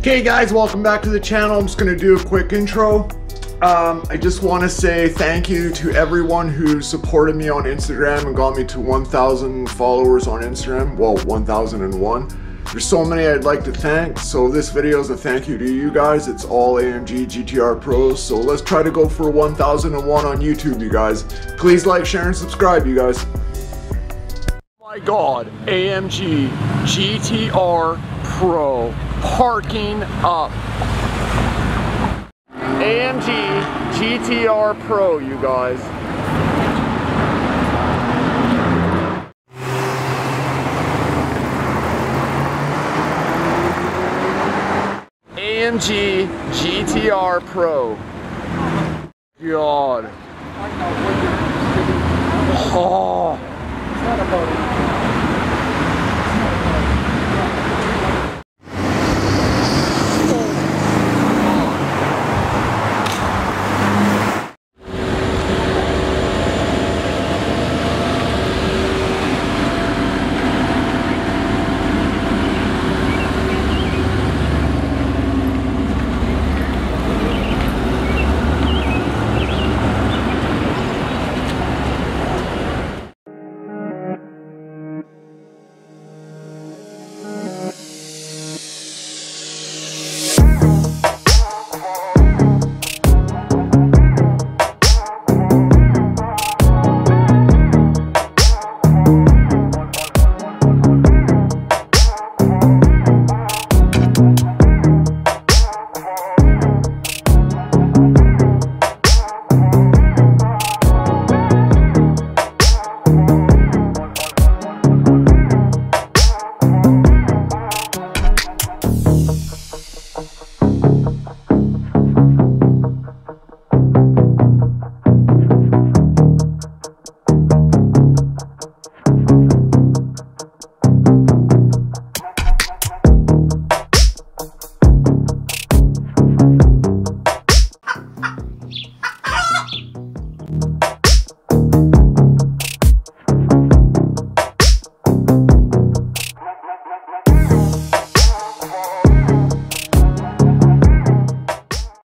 Okay guys, welcome back to the channel. I'm just gonna do a quick intro. Um, I just want to say thank you to everyone who supported me on Instagram and got me to 1,000 followers on Instagram. Well, 1,001. There's so many I'd like to thank, so this video is a thank you to you guys. It's all AMG GTR Pros, so let's try to go for 1001 on YouTube, you guys. Please like, share, and subscribe, you guys. my god, AMG GTR Pro parking up. AMG GTR Pro, you guys. AMG GTR Pro. God. Oh.